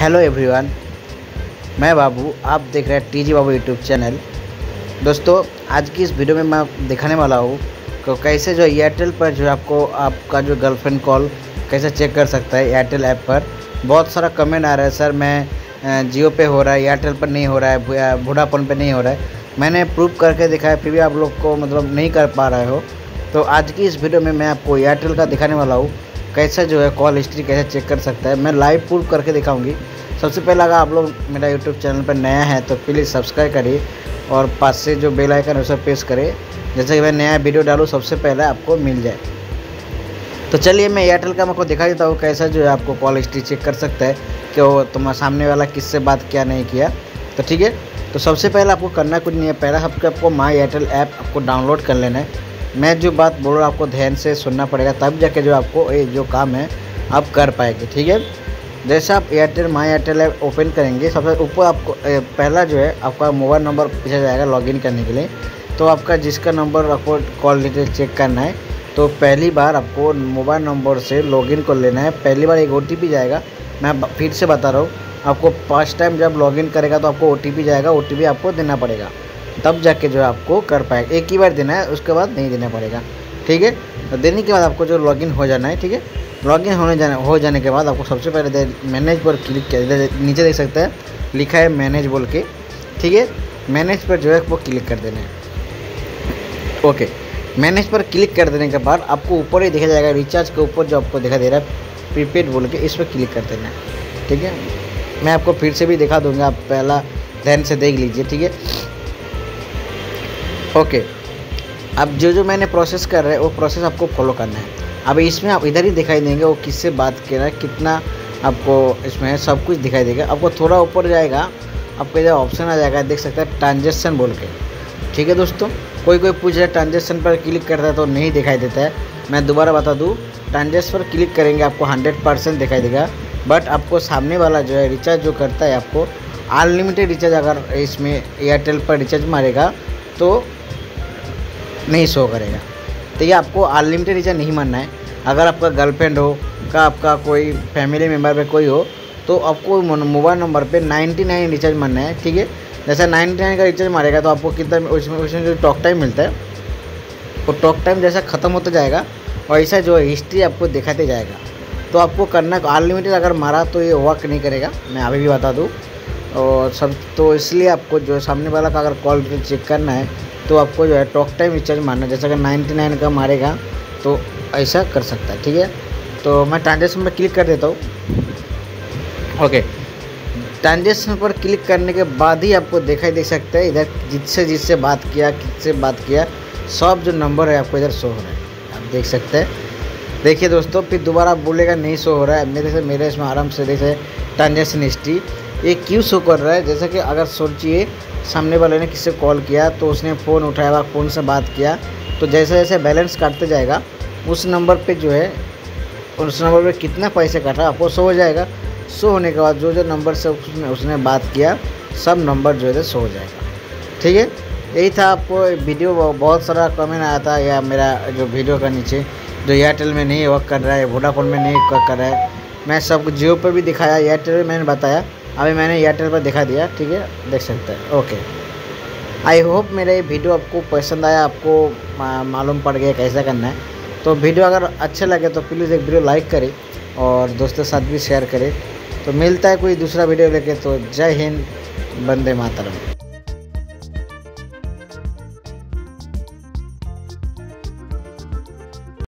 Hello everyone, मैं बाबू, आप देख रहे हैं T G Babu YouTube channel. दोस्तों, आज की इस वीडियो में मैं दिखाने वाला हूँ कि कैसे जो एयरटेल पर जो आपको आपका जो गर्लफ्रेंड कॉल कैसे चेक कर सकता है एयरटेल ऐप पर। बहुत सारा कमेंट आ रहा है, सर, मैं जियो पे हो रहा है एयरटेल पर नहीं हो रहा है वोडाफोन पे नहीं हो रहा है। मैंने प्रूव करके दिखाया, फिर भी आप लोग को मतलब नहीं कर पा रहे हो। तो आज की इस वीडियो में मैं आपको एयरटेल का दिखाने वाला हूँ कैसे जो है कॉल हिस्ट्री कैसे चेक कर सकता है, मैं लाइव प्रूफ करके दिखाऊँगी। सबसे पहले अगर आप लोग मेरा यूट्यूब चैनल पर नया है तो प्लीज़ सब्सक्राइब करिए और पास से जो बेल आइकन है, उसे प्रेस करें जैसे कि मैं नया वीडियो डालूँ, सबसे पहले आपको मिल जाए। तो चलिए, मैं एयरटेल का आपको दिखा देता हूँ कैसा जो है आपको कॉल हिस्ट्री चेक कर सकता है, कि वो तुम्हारा सामने वाला किससे बात किया, नहीं किया। तो ठीक है? तो सबसे पहले आपको करना कुछ नहीं है, पहला सबको आपको माई एयरटेल ऐप आपको डाउनलोड कर लेना है। मैं जो बात बोल रहा हूँ, आपको ध्यान से सुनना पड़ेगा, तब जाके जो आपको ये जो काम है, आप कर पाएँगे, ठीक है? जैसे आप Airtel my Airtel app open करेंगे, सबसे ऊपर आपको पहला जो है, आपका मोबाइल नंबर पूछा जाएगा लॉगिन करने के लिए। तो आपका जिसका नंबर आपको कॉल डिटेल चेक करना है तो पहली बार आपको मोबाइल नंबर से लॉगिन कर लेना है। पहली बार एक ओ जाएगा, मैं फिर से बता रहा हूँ, आपको फ़र्स्ट टाइम जब लॉगिन करेगा तो आपको ओटीपी जाएगा ओटीपी आपको देना पड़ेगा। तब जाके जो है आपको कर पाएगा। एक ही बार देना है, उसके बाद नहीं देना पड़ेगा। ठीक है? तो देने के बाद आपको जो लॉगिन हो जाना है, ठीक है? लॉगिन होने जाने, हो जाने के बाद आपको सबसे पहले मैनेज पर क्लिक किया नीचे देख सकते हैं, लिखा है मैनेज बोल के। ठीक है? मैनेज पर जो है वो क्लिक कर देना है। ओके मैनेज पर क्लिक कर देने के बाद आपको ऊपर ही देखा जाएगा रिचार्ज के ऊपर जो आपको दिखा दे रहा है प्रीपेड बोल के, इस पर क्लिक कर देना है। ठीक है? मैं आपको फिर से भी दिखा दूँगा, आप पहला ध्यान से देख लीजिए, ठीक है? ओके अब जो जो मैंने प्रोसेस कर रहे हैं, वो प्रोसेस आपको फॉलो करना है। अब इसमें आप इधर ही दिखाई देंगे, वो किससे बात कर रहा है, कितना आपको इसमें सब कुछ दिखाई देगा। आपको थोड़ा ऊपर जाएगा, आपको इधर ऑप्शन आ जाएगा, देख सकते हैं ट्रांजेक्शन बोल के। ठीक है दोस्तों? कोई कोई पूछ रहा है ट्रांजेक्शन पर क्लिक करता है तो नहीं दिखाई देता है। मैं दोबारा बता दूँ ट्रांजेक्शन पर क्लिक करेंगे, आपको हंड्रेड परसेंट दिखाई देगा। बट आपको सामने वाला जो है रिचार्ज जो करता है आपको अनलिमिटेड रिचार्ज अगर इसमें एयरटेल पर रिचार्ज मारेगा तो नहीं शो करेगा। तो ये आपको अनलिमिटेड रिचार्ज नहीं मानना है। अगर आपका गर्लफ्रेंड हो, का आपका कोई फैमिली मेंबर पे कोई हो तो आपको मोबाइल नंबर पे 99 रिचार्ज मानना है, ठीक है? जैसे 99 का रिचार्ज मारेगा तो आपको कितना, उसमें उसमें जो टॉक टाइम मिलता है, वो टॉक टाइम जैसा ख़त्म होता जाएगा वैसा जो हिस्ट्री आपको दिखाते जाएगा। तो आपको करना अनलिमिटेड अगर मारा तो ये वर्क नहीं करेगा, मैं अभी भी बता दूँ। और सब तो इसलिए आपको जो सामने वाला का अगर कॉल चेक करना है तो आपको जो है टॉक टाइम रिचार्ज मारना जैसे अगर 99 का मारेगा तो ऐसा कर सकता है, ठीक है? तो मैं ट्रांजेक्शन पर क्लिक कर देता हूँ। ओके ट्रांजेक्शन पर क्लिक करने के बाद ही आपको दिखाई दे सकता है, इधर जिससे जिससे बात किया, किससे बात किया, सब जो नंबर है आपको इधर शो हो रहा है। आप देख सकते हैं। देखिए दोस्तों, फिर दोबारा बोलेगा, नहीं शो हो रहा है। मेरे से, मेरे इसमें आराम से, जैसे ट्रांजेक्शन हिस्ट्री ये क्यों शो कर रहा है? जैसे कि अगर सोचिए, सामने वाले ने किससे कॉल किया तो उसने फ़ोन उठाया और फ़ोन से बात किया तो जैसे जैसे बैलेंस काटते जाएगा, उस नंबर पे जो है, उस नंबर पे कितना पैसे काटा, आपको शो हो जाएगा। शो होने के बाद जो जो नंबर से उसने उसने बात किया, सब नंबर जो है शो हो जाएगा। ठीक है? यही था आपको वीडियो बहुत सारा कमेंट आया था, या मेरा जो वीडियो का नीचे, जो एयरटेल में नहीं वर्क कर रहा है वोडाफोन में नहीं वर्क कर रहा है, मैं सब जियो पर भी दिखाया एयरटेल में मैंने बताया। अभी मैंने एयरटेल पर दिखा दिया, ठीक है? देख सकते हैं। ओके आई होप मेरा ये वीडियो आपको पसंद आया, आपको मालूम पड़ गया कैसा करना है। तो वीडियो अगर अच्छे लगे तो प्लीज़ एक वीडियो लाइक करें और दोस्तों के साथ भी शेयर करें। तो मिलता है कोई दूसरा वीडियो लेके तो जय हिंद बंदे मातरम।